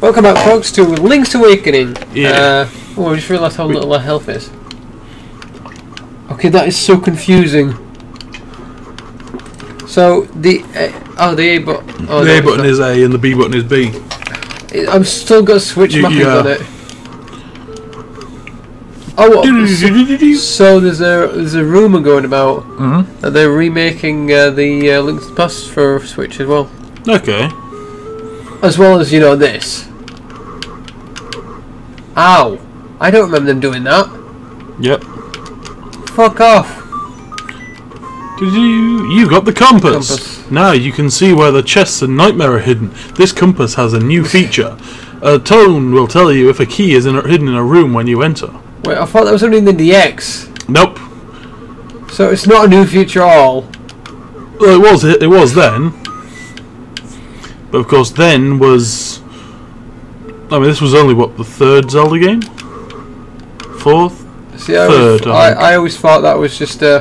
Welcome back, folks, to Link's Awakening. Yeah. Uh, oh, I just realised how little our health is. Okay, that is so confusing. So the uh, oh the A button. Oh, the no, A button is A and the B button is B. I'm still got switch You- yeah. on it. Oh, what? so there's a there's a rumor going about Mhm. that they're remaking uh, the uh, Link's Past for Switch as well, Okay. as well as you know this. Ow! I don't remember them doing that. Yep. Fuck off. Did you? You got the compass. Compass. Now you can see where the chests and nightmare are hidden. This compass has a new feature. A tone will tell you if a key is in hidden in a room when you enter. Wait, I thought that was only in the DX. Nope. So it's not a new feature at all. Well, it was. It was then. But of course, then was. I mean, this was only what the third Zelda game. Fourth, See, I always, Third, I I, think. I always thought that was just a.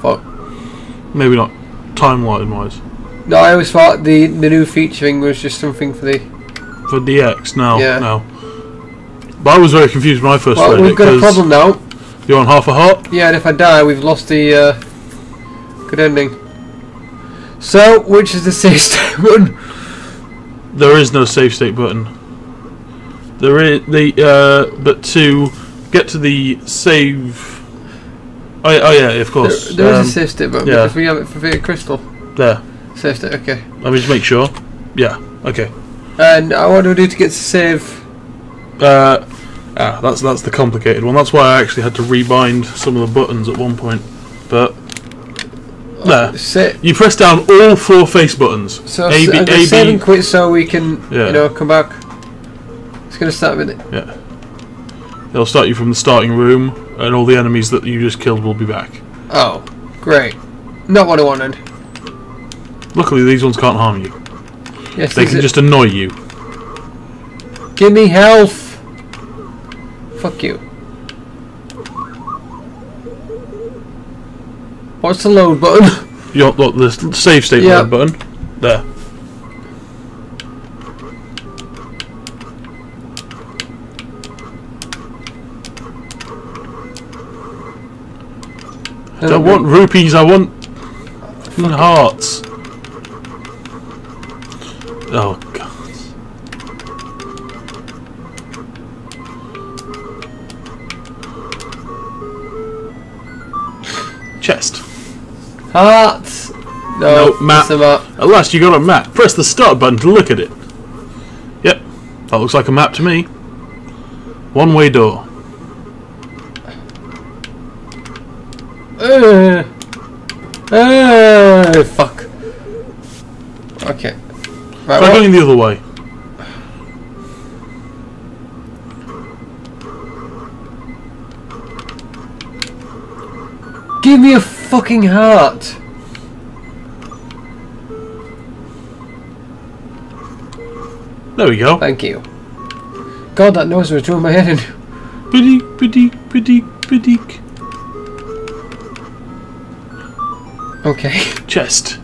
Fuck. maybe not timeline wise. No, I always thought the the new featuring was just something for the. For DX, no, Yeah. no. But I was very confused when I first Well, read we've it got a problem now. you're on half a heart. Yeah, and if I die, we've lost the uh, good ending. So, which is the safe state button? There is no save state button. There is the uh, but to get to the save. Oh, yeah, oh yeah, of There, course. there is Um, a safe state button yeah. because we have it for Vita Crystal. there. Safe state, okay. Let me just make sure. Yeah. Okay. And uh, what do we do to get to save? Uh, ah, that's that's the complicated one. That's why I actually had to rebind some of the buttons at one point. But there, Sa- you press down all four face buttons. so A B uh, save and quit so we can, Yeah. you know, come back. It's gonna start with it. Yeah. They'll start you from the starting room, and all the enemies that you just killed will be back. Oh, great. Not what I wanted. Luckily, these ones can't harm you. Yes, They can just annoy you. Give me health! Fuck you. What's the load button? You want look, the save state Yeah. load button? There. I don't want rupees, I want f***ing hearts. Oh god. Chest. Hearts! No, No, map. At last you got a map. Press the start button to look at it. Yep, that looks like a map to me. One way door. Uh, uh, fuck. Okay. Right, Try going the other way. Give me a fucking heart! There we go. Thank you. God, that noise was drawing my head in. Bidik, bidik, bidik, bidik. Okay. Chest.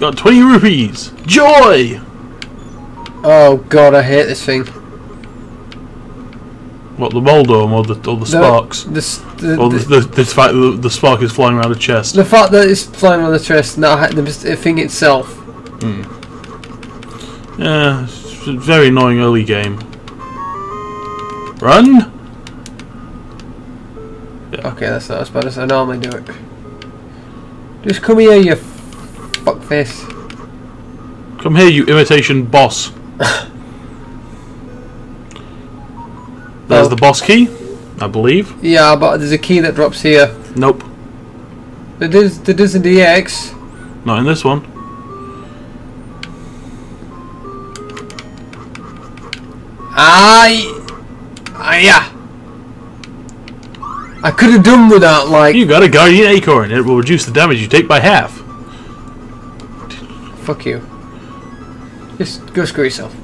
Got 20 rupees. Joy! Oh god, I hate this thing. What, the Moldorm or the, or the sparks? The, the, Or the, the, the, the fact that the, spark is flying around the chest. the fact that it's flying around the chest, not the, the thing itself. Hmm. Yeah, it's a very annoying early game. Run! Okay, that's not as bad as I normally do it. Just come here, you fuckface. Come here, you imitation boss. There's Oh. the boss key, I believe. Yeah, but there's a key that drops here. Nope, There is, there is a DX. not in this one. I, ah, yeah. I could have done without, like, You got a guardian acorn. It will reduce the damage you take by half. fuck you. Just go screw yourself.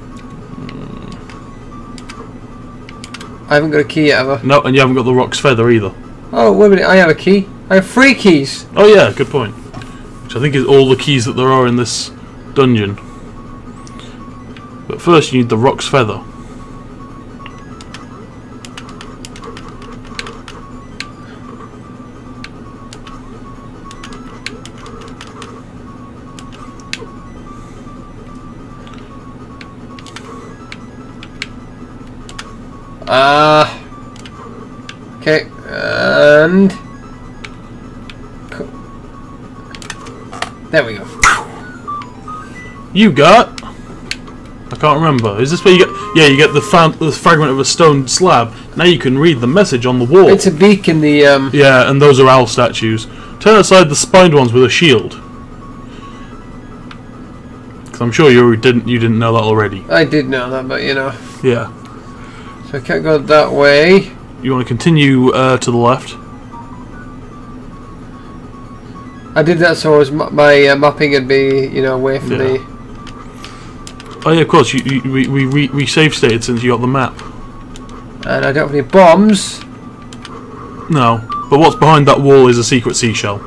I haven't got a key yet, have I? No, and you haven't got the Roc's Feather either. Oh, wait a minute, I have a key. I have three keys. Oh yeah, good point. Which I think is all the keys that there are in this dungeon. But first, you need the Roc's Feather. Ah. okay, and there we go. You got. I can't remember. Is this where you get? Yeah, you get the, the fragment of a stone slab. Now you can read the message on the wall. It's a beak in the um. Yeah, and those are owl statues. Turn aside the spined ones with a shield. Because I'm sure you didn't you didn't know that already. I did know that, but you know, Yeah. So I can't go that way. You want to continue uh, to the left. I did that so as m- my uh, mapping would be, you know, away from Yeah. the. Oh yeah, of course. You, you, we we we we save stated since you got the map. And I don't have any bombs. No, but what's behind that wall is a secret seashell.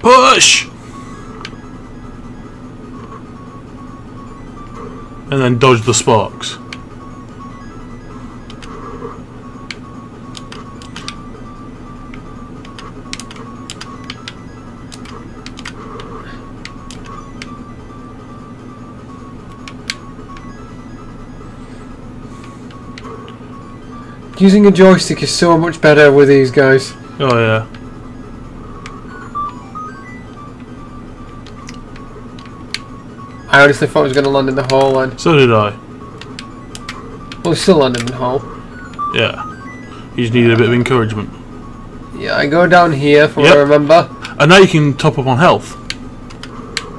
Push! And then dodge the sparks. Using a joystick is so much better with these guys. Oh yeah. I honestly thought it was going to land in the hole, and So did I. well, it still landed in the hole. Yeah. You just needed a bit of encouragement. Yeah, I go down here from Yep. what I remember. And now you can top up on health.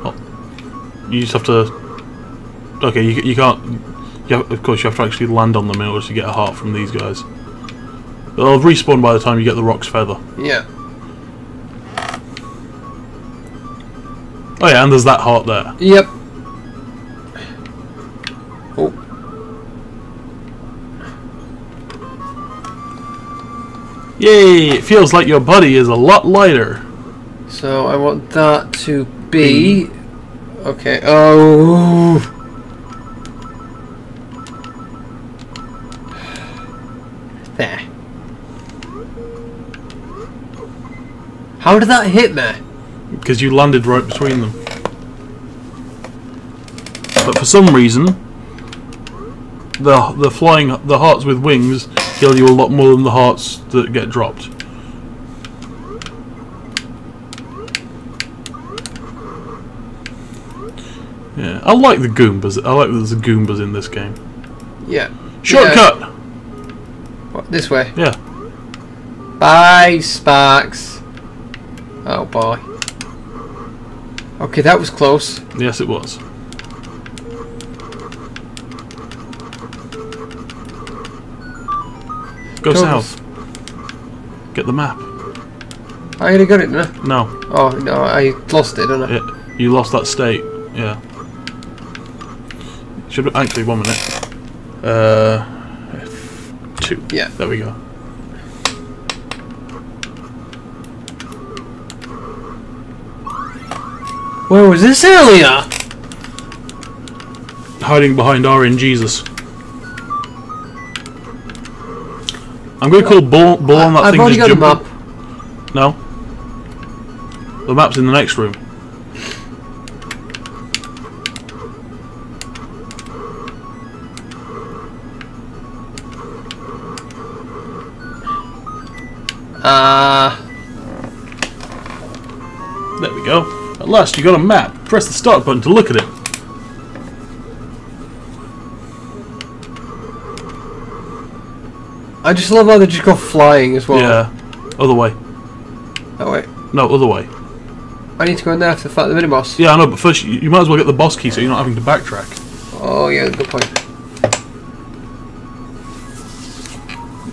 Oh, you just have to. Okay, you, you can't. You have, of course, you have to actually land on them in order to get a heart from these guys. They'll respawn by the time you get the Roc's Feather. Yeah. Oh yeah, and there's that heart there. Yep. Yay! It feels like your body is a lot lighter. So I want that to be. Hmm. Okay. Oh. There. How did that hit me? Because you landed right between them. But for some reason, the the flying the hearts with wings heal you a lot more than the hearts that get dropped. Yeah, I like the Goombas. I like that there's Goombas in this game. Yeah. Shortcut. What, this way. Yeah. Bye, Sparks. Oh boy. Okay, that was close. Yes, it was. Go Go south. Get the map. I already got it, no? No, Oh no, I lost it, didn't I? it, you lost that state. Yeah. Should have actually one minute. Uh, two. Yeah. There we go. Where was this earlier? Hiding behind RN I'm going to call bull, bull on that I've thing already just got a map. No. The map's in the next room. Ah. There we go. At last, you got a map. Press the start button to look at it. I just love how they just go flying as well. Yeah. Other way. Oh wait. No, other way. I need to go in there to fight the mini boss. Yeah, I know, but first you, you might as well get the boss key so you're not having to backtrack. Oh yeah, good point.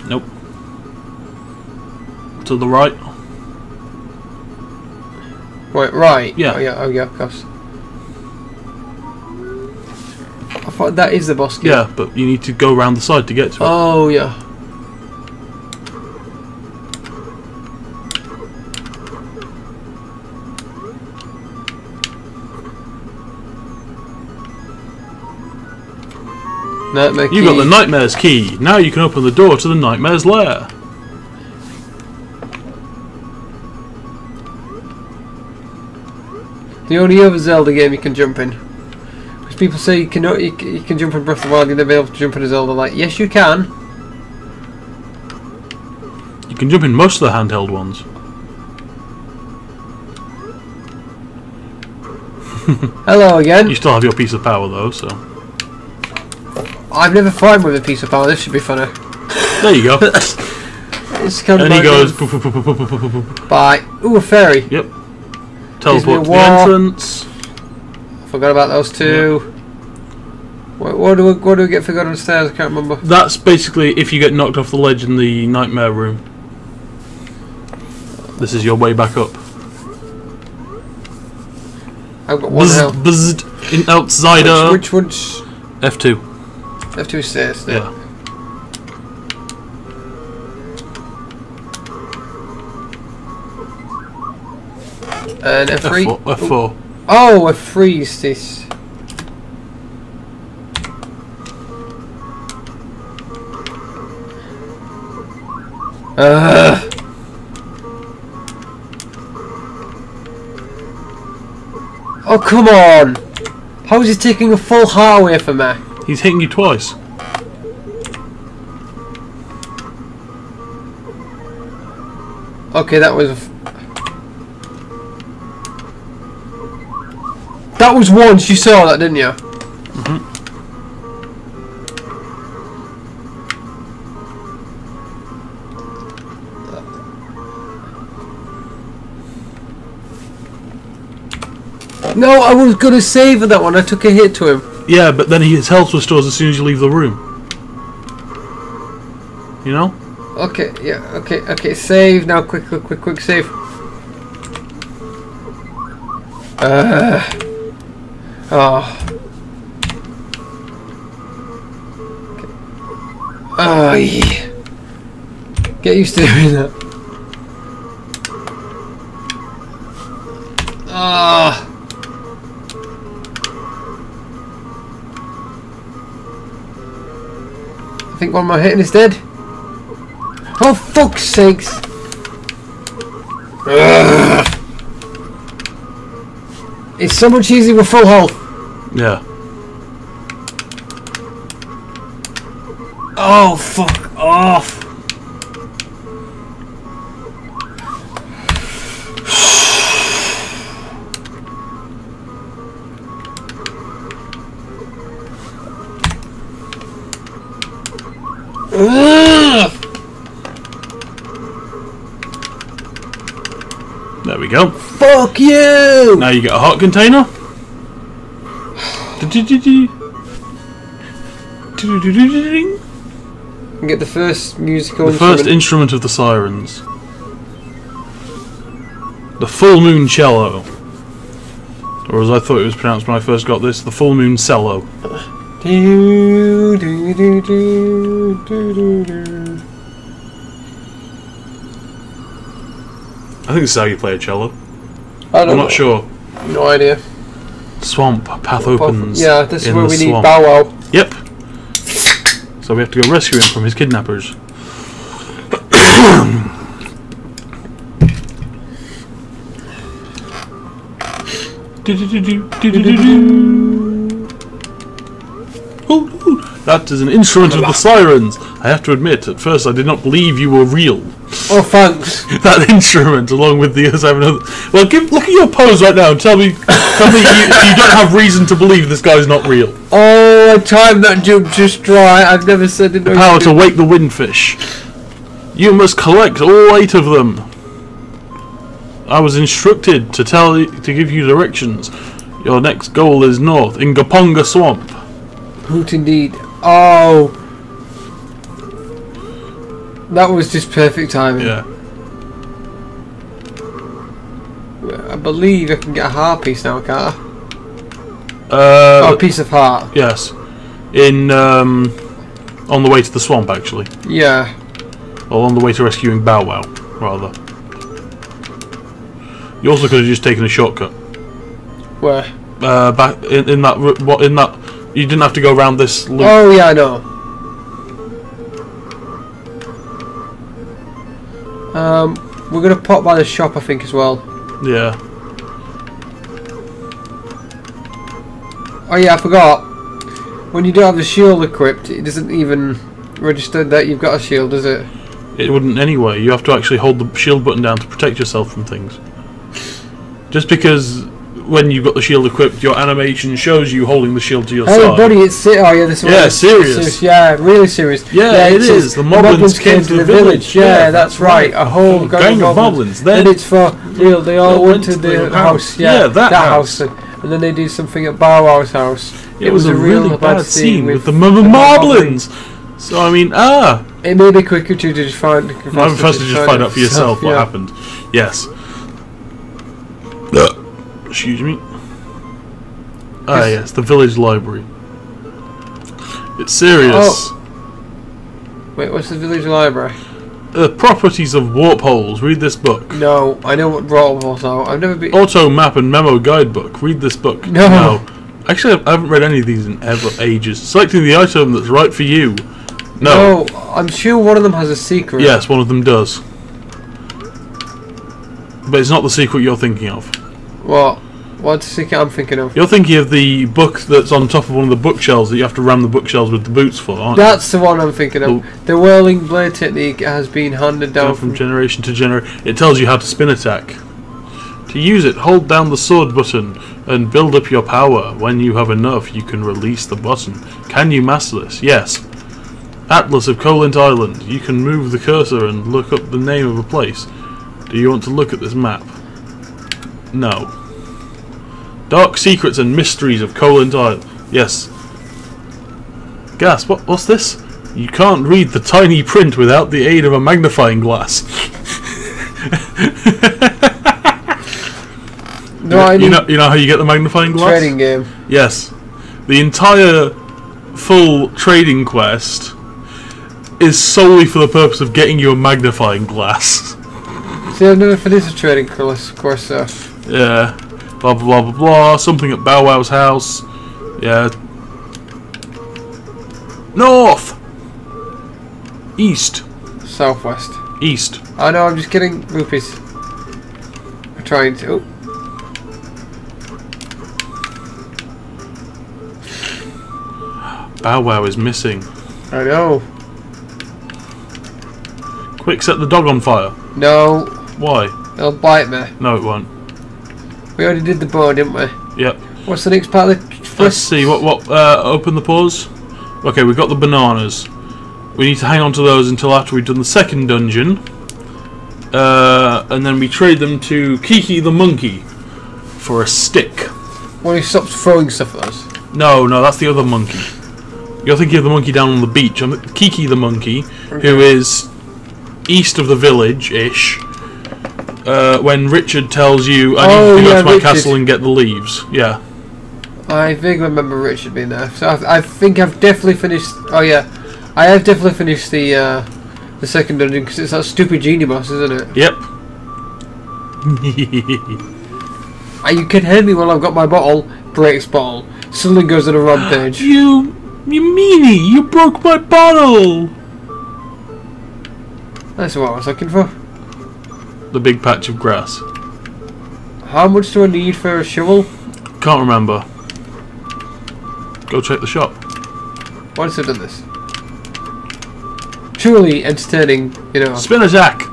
Nope. To the right. Wait, right. Yeah. Oh yeah, oh yeah, of course. I thought that is the boss key. Yeah, but you need to go around the side to get to it. Oh yeah. Nightmare You got the Nightmare's key. Now you can open the door to the Nightmare's lair. The only other Zelda game you can jump in. Because people say you can, you, can- you can jump in Breath of the Wild, you'll never be able to jump in a Zelda. Like, yes, you can. You can jump in most of the handheld ones. Hello again. You still have your piece of power though, so I've never fought with a piece of power. This should be funny. there you go. It's kind of and he goes. poof, poof, poof. Bye. Ooh, a fairy. Yep. Teleport to the entrance. Forgot about those two. What, what do we what do we get for going upstairs? I can't remember. That's basically if you get knocked off the ledge in the nightmare room. This is your way back up. I've got one health. bzzz, in outsider. Which, which one's F2. F2 stairs? there. Yeah. And F3. F4. F4. Oh, a freeze this. Ugh. Oh come on! How is he taking a full heart away from me? He's hitting you twice. Okay, that was. That was once. You saw that, didn't you? Mm-hmm. No, I was gonna save that one. I took a hit to him. Yeah, but then his health restores as soon as you leave the room. You know? Okay, yeah, okay, okay. Save now. Quick, quick, quick, quick. Save. Uh. Oh. Oh, yeah. Get used to doing that. Ah. I think one more hit and it's dead. Oh, fuck's sakes! Ugh. It's so much easier with full health. Yeah. Oh, fuck off. Ugh. There we go. Fuck you! Now you get a heart container. Get the first musical The first instrument. instrument of the sirens. The full moon cello. Or as I thought it was pronounced when I first got this, the full moon cello. Do, do, do, do, do, do, do. I think this is how you play a cello. I don't I'm know. not sure. No idea. Swamp path opens. Yeah, this is in where the we need swamp. Bow Wow. Yep. So we have to go rescue him from his kidnappers. Oh, That is an instrument of the sirens. I have to admit, at first I did not believe you were real. Oh, thanks. That instrument, along with the seven other. Well, give, look at your pose right now and tell me, tell me you, you don't have reason to believe this guy's not real. Oh, I timed that joke just right. I've never said it. The Power to wake the windfish. You must collect all eight of them. I was instructed to tell to give you directions. Your next goal is north in Goponga Swamp. Hoot indeed. Oh. That was just perfect timing. Yeah. I believe I can get a heart piece now, can't I? Uh, oh, a piece of heart. yes. In um, on the way to the swamp, actually, Yeah. or on the way to rescuing Bow Wow, rather. You also could have just taken a shortcut. Where? Uh, back in, in that what in that You didn't have to go around this loop. Oh yeah, I know. Um, we're gonna pop by the shop, I think, as well. Yeah. Oh yeah, I forgot. When you don't have the shield equipped, it doesn't even register that you've got a shield, does it? It wouldn't anyway. You have to actually hold the shield button down to protect yourself from things. Just because when you've got the shield equipped, your animation shows you holding the shield to your Hey, side. buddy, it's se- oh yeah, this one. Yeah, is serious. Yeah, really serious. Yeah, it it says. The Moblins came to the village. Yeah, Yeah, that's that's right. right. A whole Oh, gang, gang of of moblins. moblins. Then- and it's for real. They all They went to the house. Yeah, Yeah, that house. house. And, and then they did something at Bow Wow's house. It, was, a really bad scene with, the the Moblins. So I mean, ah, It may be quicker to just find. I'm first to just find out for yourself what happened. Yes. Excuse me. Ah, Yes. yes, the village library. It's serious. Oh. Wait, what's the village library? The properties of warp holes. Read this book. No, I know what Roll was now. I've never been. Auto map and memo guidebook. Read this book. No. Actually, I haven't read any of these in ever ages. Selecting the item that's right for you. No. No, I'm sure one of them has a secret. Yes, one of them does. But it's not the secret you're thinking of. What? What's the secret I'm thinking of? You're thinking of the book that's on top of one of the bookshelves that you have to ram the bookshelves with the boots for, aren't you? That's the one I'm thinking of. Oh. The whirling blade technique has been handed down from from. generation to generation. It tells you how to spin attack. To use it, hold down the sword button and build up your power. When you have enough, you can release the button. Can you master this? Yes. Atlas of Koholint Island. You can move the cursor and look up the name of a place. Do you want to look at this map? No. Dark secrets and mysteries of Koholint Island. Yes. Gas, what, what's this? You can't read the tiny print without the aid of a magnifying glass. No, I you know, you know how you get the magnifying glass? trading game. Yes. The entire full trading quest is solely for the purpose of getting you a magnifying glass. See, I've never finished a trading course, course so. Yeah. Blah blah blah blah blah. Something at Bow Wow's house. Yeah. North. East. Southwest. East. Oh, I know, I'm just kidding. rupees. I'm trying to. Oh, Bow Wow is missing. I know. Quick, set the dog on fire. No, Why? It'll bite me. No, it won't. We already did the bow, didn't we? Yep. What's the next part of the Let's see what what uh, open the pause. Okay, we've got the bananas. We need to hang on to those until after we've done the second dungeon, uh, and then we trade them to Kiki the monkey for a stick. When he stops throwing stuff at us. No, no, that's the other monkey. You're thinking of the monkey down on the beach. I'm Kiki the monkey, who Okay. is east of the village-ish. Uh, when Richard tells you, "I Oh, need to go yeah, to my Richard. castle and get the leaves," yeah. I think I remember Richard being there. So I, I think I've definitely finished. Oh yeah, I have definitely finished the uh, the second dungeon because it's that stupid genie boss, isn't it? Yep. You can hear me while I've got my bottle. Breaks bottle. Suddenly goes on a rampage. You, you meanie! You broke my bottle. That's what I was looking for. The big patch of grass. How much do I need for a shovel? Can't remember. Go check the shop. Once I've done this. Truly entertaining, you know. Spin attack.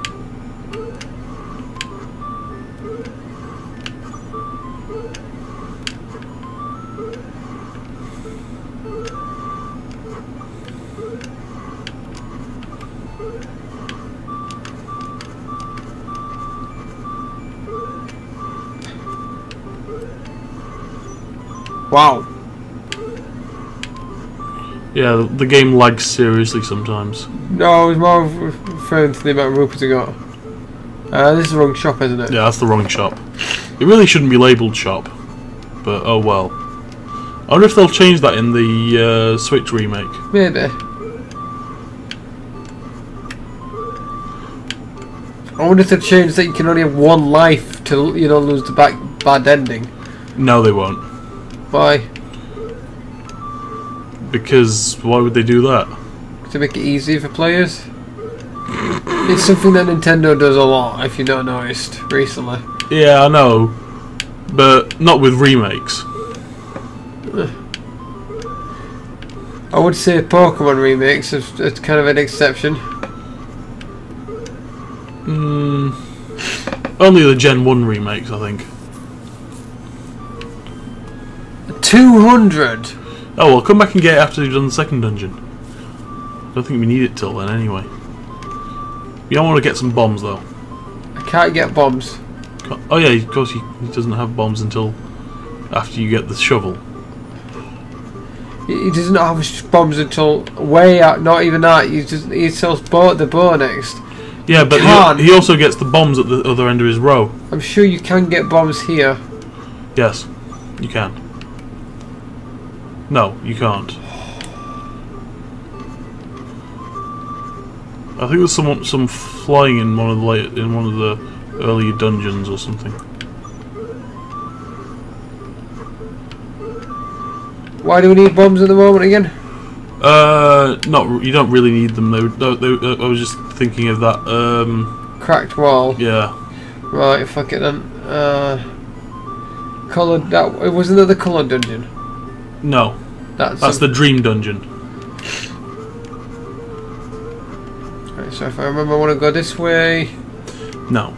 Wow. Yeah, the, game lags seriously sometimes. No, I was more referring to the amount of rupees I got. Uh, this is the wrong shop, isn't it? Yeah, that's the wrong shop. It really shouldn't be labelled shop, but oh well. I wonder if they'll change that in the uh, Switch remake. Maybe. I wonder if they've changed that you can only have one life to, you know, lose the back bad ending. No, they won't. Why? Because why would they do that? to make it easy for players. It's something that Nintendo does a lot, if you've not noticed recently. Yeah, I know, but not with remakes. I would say Pokemon remakes is, is kind of an exception. Mm, only the Gen One remakes, I think. 200! Oh well, come back and get it after you've done the second dungeon. I don't think we need it till then, anyway. You don't want to get some bombs though. I can't get bombs. Oh yeah, of course he, he doesn't have bombs until after you get the shovel. He he doesn't have bombs until way out, not even that. He just he sells bow, the bow next. Yeah, but he, he also gets the bombs at the other end of his row. I'm sure you can get bombs here. Yes, you can. No, you can't. I think there's some some flying in one of the late, in one of the earlier dungeons or something. Why do we need bombs at the moment again? Uh, not you don't really need them. They, were- they, they, I was just thinking of that. Um, Cracked wall. yeah, Right, fuck it then. Uh, coloured. That it wasn't that the coloured dungeon. No, That's, that's the dream dungeon. Right, so if I remember, I want to go this way. No,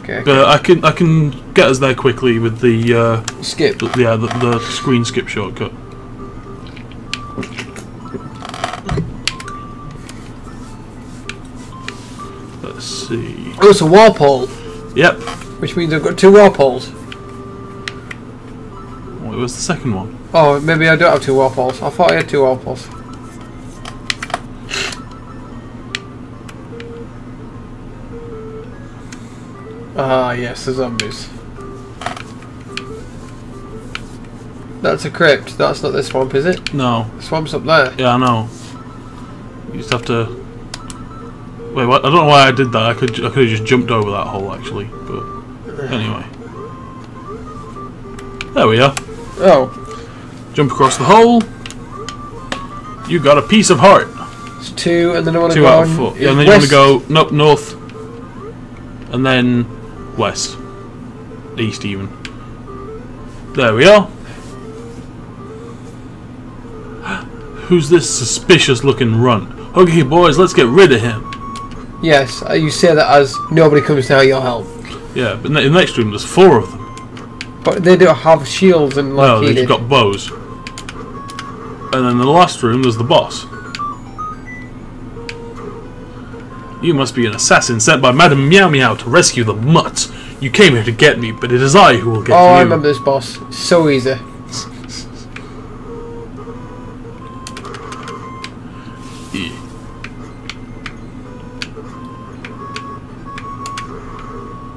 Okay. but I can I can get us there quickly with the uh, Skip. yeah the, the screen skip shortcut. Let's see. Oh, it's a warp hole, Yep. which means I've got two warp holes. What was the second one? Oh, maybe I don't have two warp holes. I thought I had two warp holes. Ah, yes, the zombies. That's a crypt. That's not the swamp, is it? No. The swamp's up there. Yeah, I know. You just have to. Wait, what? I don't know why I did that. I could I could have just jumped over that hole actually, but anyway. There we are. Oh, Jump across the hole. You got a piece of heart. it's two, and then I want to go out of four. Yeah, and then you want to go nope north, and then west, east even. There we are. Who's this suspicious-looking runt? Okay, boys, let's get rid of him. Yes, uh, you say that as nobody comes to your help. Yeah, but in the next room there's four of them. But they don't have shields and like no, they've got bows. And then in the last room there's the boss. You must be an assassin sent by Madame Meow Meow to rescue the mutts. You came here to get me, but it is I who will get oh, you. Oh, I remember this boss. So easy. Yeah.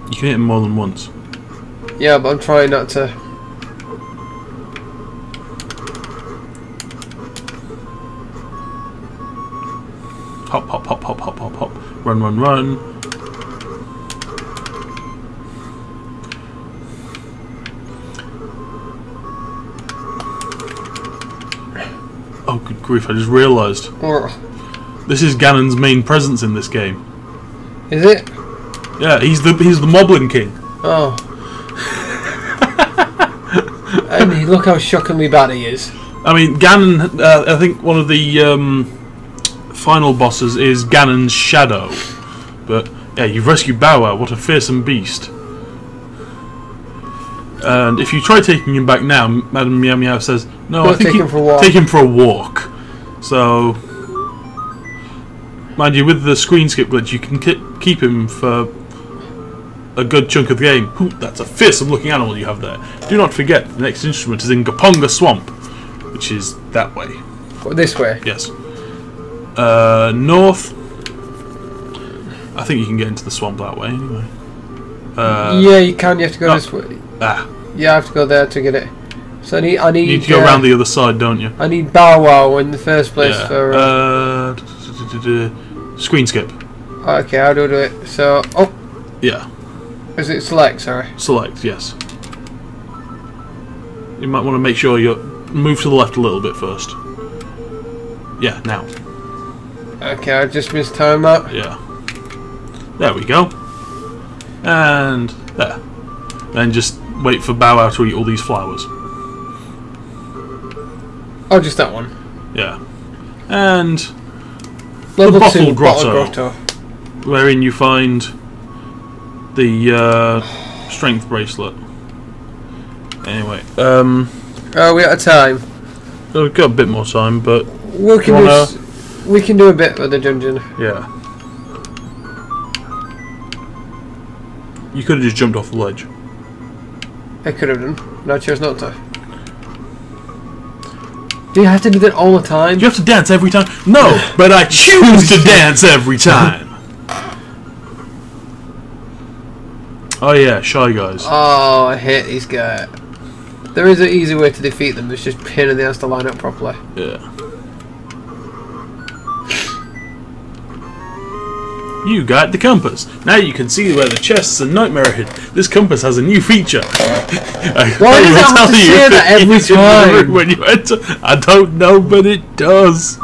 You can hit him more than once. Yeah, but I'm trying not to. Run, run, run. Oh, good grief, I just realised. This is Ganon's main presence in this game. is it? Yeah, he's the he's the Moblin King. Oh. and he- look how shockingly bad he is. I mean, Ganon, uh, I think one of the um, final bosses is Ganon's shadow. But, yeah, you've rescued Bow Wow, what a fearsome beast. And if you try taking him back now, Madame Meow Meow says, no, I think take him for a walk." Take him for a walk. So, mind you, with the screen skip glitch, you can ki- keep him for a good chunk of the game. Ooh, that's a fearsome looking animal you have there. Do not forget, the next instrument is in Goponga Swamp, which is that way. But this way. Yes. Uh, north. I think you can get into the swamp that way anyway. Uh, yeah, you can. You have to go no. this way. Ah, Yeah, I have to go there to get it. So I need. I need. you need to go uh, around the other side, don't you? I need Bow Wow in the first place Yeah. for. Uh, Uh, screen skip. okay, how do I do it? So, oh, Yeah. is it select? Sorry. Select. Yes. You might want to make sure you move to the left a little bit first. Yeah, now. Okay, I just missed time that. Yeah. There we go. And there. Then just wait for Bow Wow to eat all these flowers. Oh, just that one. Yeah. And Level bottle two, grotto. bottle grotto. wherein you find the uh, strength bracelet. Anyway, um, Oh, we out of time. we've got a bit more time, but We can, You do, wanna- s- we can do a bit with the dungeon. yeah. You could have just jumped off the ledge. I could have done, but I chose not to. Do you have to do that all the time? You have to dance every time? No, but I choose to dance every time. Oh yeah, shy guys. Oh, I hate these guys. There is an easy way to defeat them. It's just pain in the ass to line up properly. Yeah. You got the compass. Now you can see where the chests and nightmare are hidden. This compass has a new feature. I Why does it have to say that every is in the room time? When you enter, I don't know, but it does.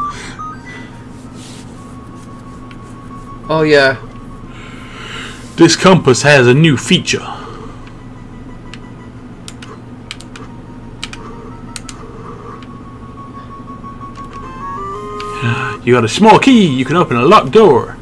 Oh yeah. This compass has a new feature. You got a small key. You can open a locked door.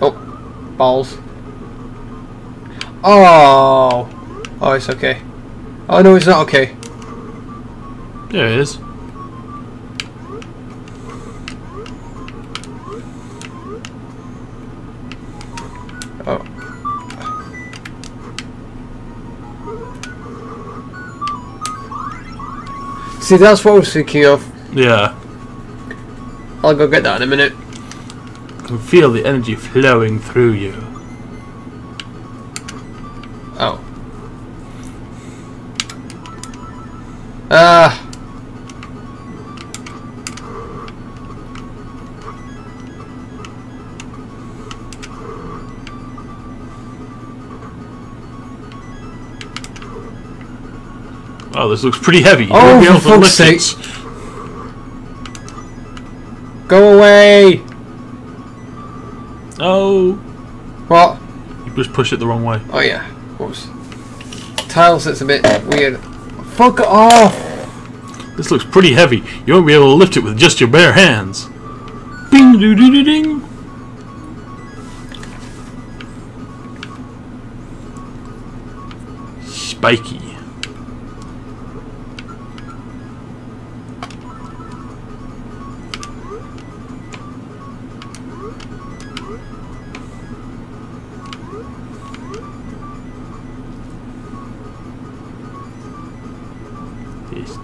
Oh, balls. Oh. Oh, it's okay. Oh no, it's not okay. There it is. See, that's what I was thinking of. Yeah. I'll go get that in a minute. You can feel the energy flowing through you. This looks pretty heavy. You Oh, won't be able for to fuck's sake. Go away! Oh, What? you just push it the wrong way. Oh yeah. Whoops. Tile sits a bit weird. Fuck off! This looks pretty heavy. You won't be able to lift it with just your bare hands. Bing doo doo doo ding. Spiky.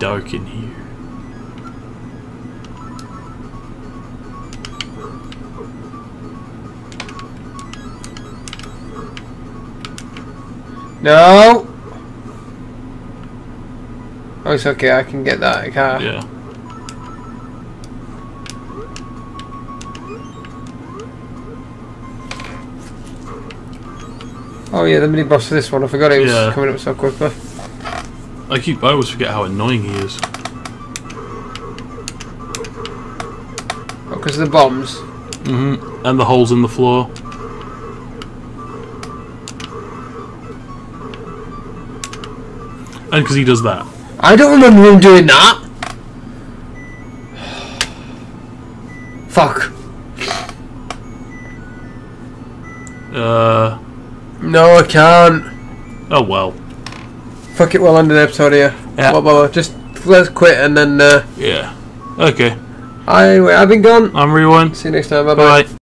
Dark in here. No! Oh, it's okay, I can get that car. Yeah. Oh yeah, the mini boss for this one, I forgot it was Yeah. coming up so quickly. I keep I always forget how annoying he is. Oh, because of the bombs. Mm-hmm. And the holes in the floor. And because he does that. I don't remember him doing that! Fuck. Uh. No, I can't. Oh well. Fuck it, we'll end the episode here. Yeah. Well, well, just let's quit and then, uh, Yeah. Okay. I, I've been Gon. I'm Rewind. See you next time, bye bye. Bye.